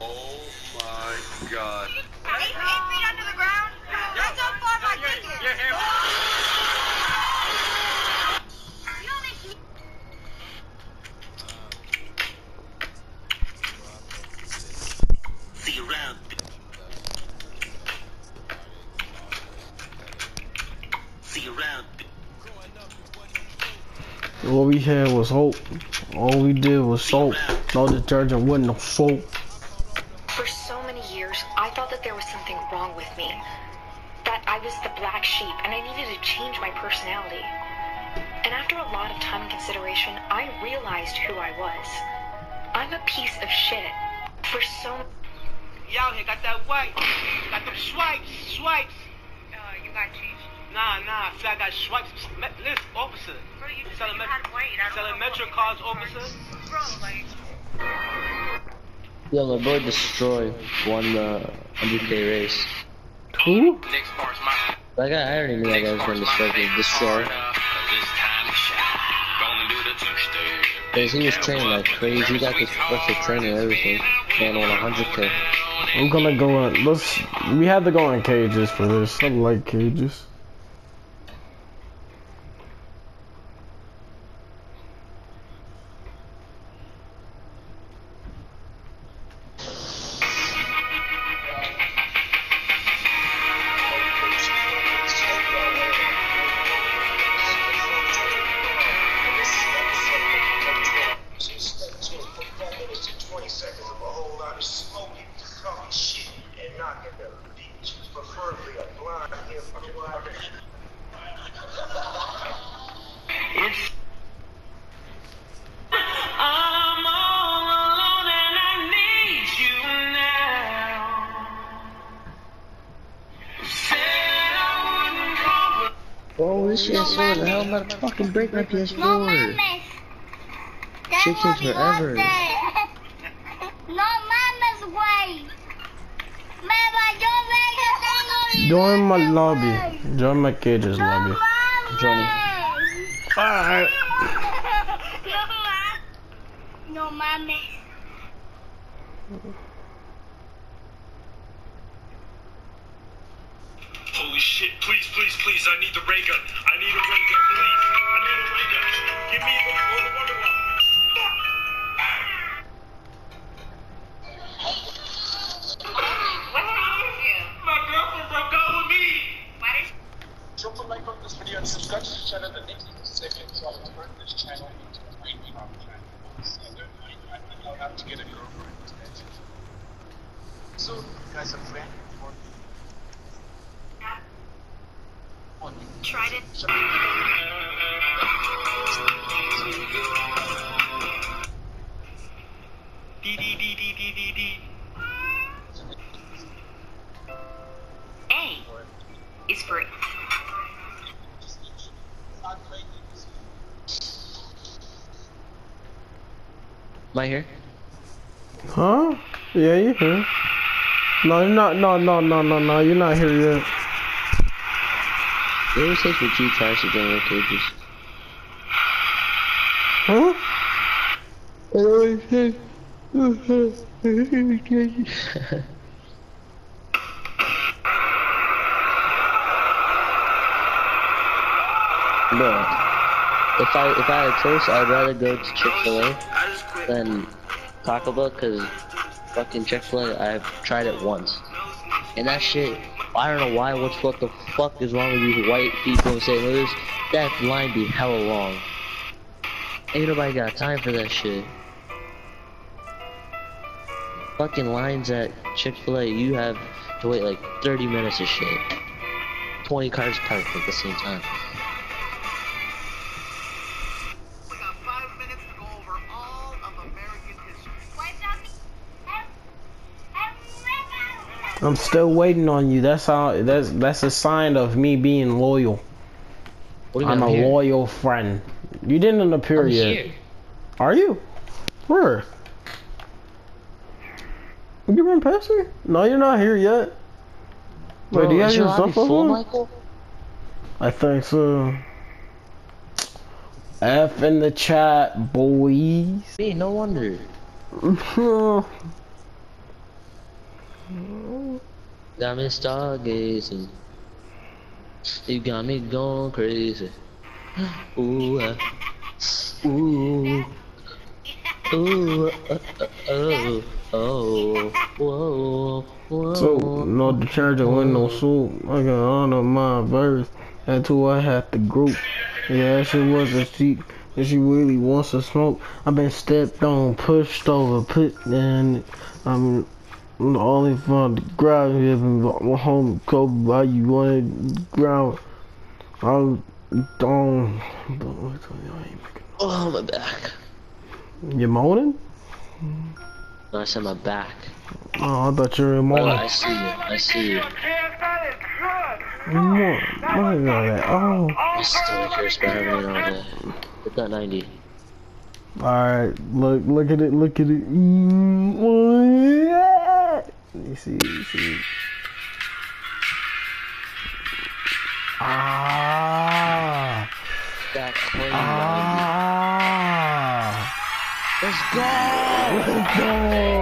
Oh my god. All we had was hope. All we did was soap. No detergent wasn't no soap. For so many years, I thought that there was something wrong with me. That I was the black sheep and I needed to change my personality. And after a lot of time and consideration, I realized who I was. I'm a piece of shit. For so Y'all here got that white, got them swipes, swipes. Uh, you got cheese? Nah, nah, see, I got swipes. Me- Listen, officer. Bro, you just Selling said you Met- had. I don't selling know Metro what cards, it is. officer. Bro, like... Yo, my boy Destroy won the 100k uh, race. Who? Next part's my. That guy, I already knew that guy was going to Destroy. Destroy. Because he was training like crazy. He got this special training and everything. Man won 100k. I'm gonna go in. Let's. We have to go in cages for this. I like cages. PS4, the hell I gonna fucking break my PS4. Chickens forever. No mama's way. Join my lobby. Join my cage's lobby. Join me. Alright. No mames. Holy shit, please, please, please, I need the ray gun. I need a ray gun, please. I need a ray gun. Give me the, or the wonder Woman. What's wrong with you? My girlfriend broke up with me. Why did Drop a like on this video and subscribe to the channel. The link in the description. So I'll this channel into a Minecraft channel. So I don't I, I know how to get a girlfriend. So, you guys are friends? Or... On Tried it. D D D D D D D. A is for Am I here? Huh? Yeah, you here. No, you're not. No, no, no, no, no. You're not here yet. It always takes me two tries to the cages. Huh? It always takes cages. Bro, if I if I had a choice, I'd rather go to Chick Fil A than Taco Bell, cause fucking Chick Fil A, I've tried it once, and that shit, I don't know why. What the fuck is wrong with these white people in St. Louis? That line be hella long. Ain't nobody got time for that shit. Fucking lines at Chick Fil A, you have to wait like 30 minutes of shit. 20 cars parked at the same time. I'm still waiting on you. That's how. That's that's a sign of me being loyal. What do you I'm a here? loyal friend. You didn't appear I'm yet. here. Are you? Where? You run past me? No, you're not here yet. Wait, Bro, do you have your your cell phone? full. Michael? I think so. F in the chat, boys. Hey, no wonder. Got me stargazing. You got me going crazy. Ooh, uh, ooh, ooh, uh, uh, oh, oh, whoa, whoa. So, no detergent with no soup. I got honor my verse. That's who I have to group. Yeah, she was a cheat. And she really wants to smoke. I've been stepped on, pushed over, put in. I'm the only from the ground here. My home Kobe, why you wanted ground? I'm down. Oh, my back. You moaning? No, I said my back. Oh, I thought you were Oh, moaning. I see you. I see you. What? Look at that. Oh. Stomach hurts bad right all day. Hit that 90. Alright, look, look at it, look at it. Mm, oh, yeah. You see, you see. Ah, That clean 90. ah. Let's go! Let's go.